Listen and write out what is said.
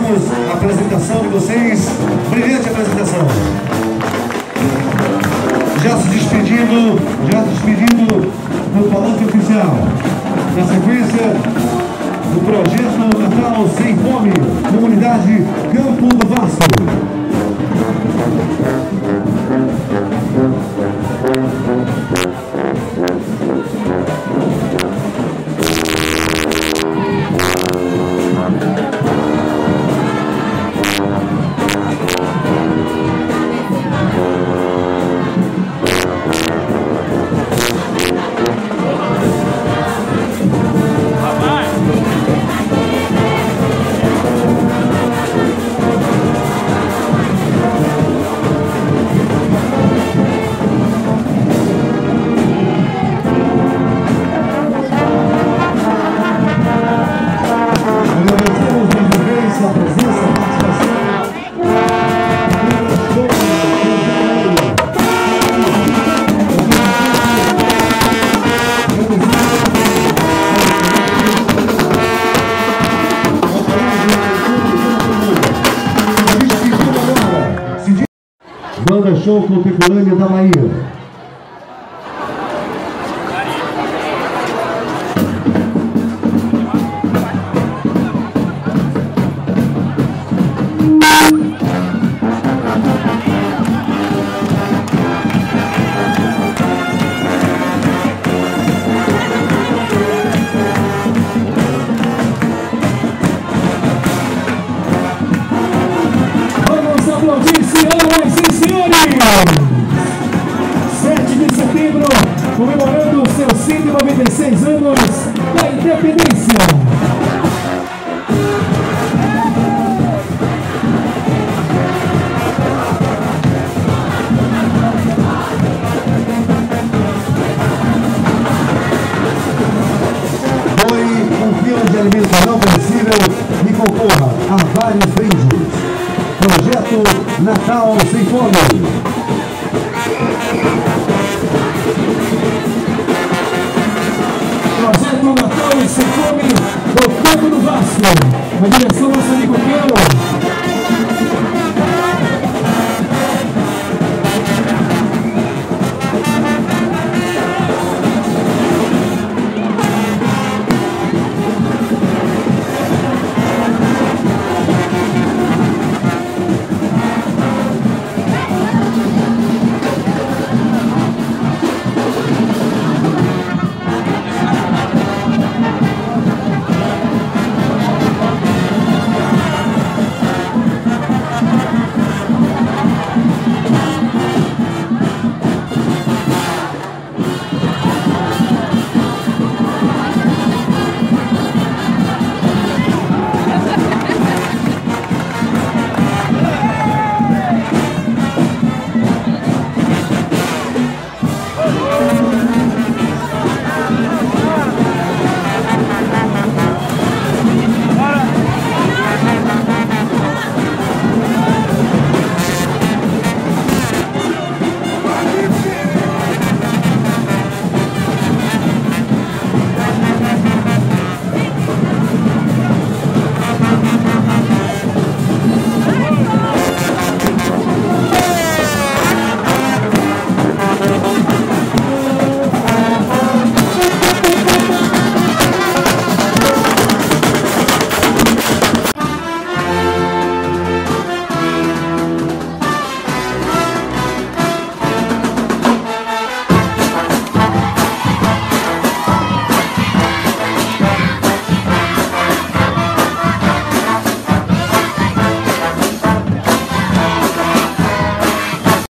Aguardamos a apresentação de vocês. Brilhante apresentação. Já se despedindo, já se despedindo do palanque oficial. Na sequência, o projeto Natal Sem Fome, comunidade Campo do Vasco. Banda Show Contemporânea da Bahia. 96 anos da independência. Foi um filme de alimentação perecível e concorra a vários brindes. Projeto Natal Sem Fome. E Sem Fome do Campo do